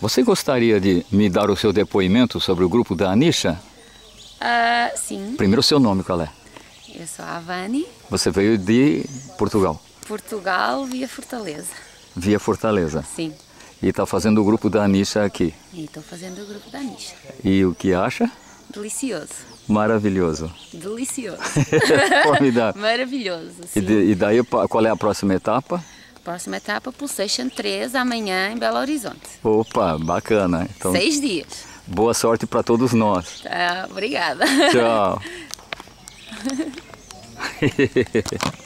Você gostaria de me dar o seu depoimento sobre o grupo da Anisha? Ah, sim, Primeiro o seu nome, qual é? eu sou a Avani, Você veio de Portugal, Portugal via Fortaleza. via Fortaleza. Sim, E está fazendo o grupo da Anisha aqui. e estou fazendo o grupo da Nisha. E o que acha? Delicioso, Maravilhoso. delicioso, Formidável. maravilhoso. E, Sim. de- e daí qual é a próxima etapa? Próxima etapa, Pulsation 3, amanhã em Belo Horizonte. Opa, bacana. Então, Seis dias. boa sorte para todos nós. Tá, obrigada. Tchau.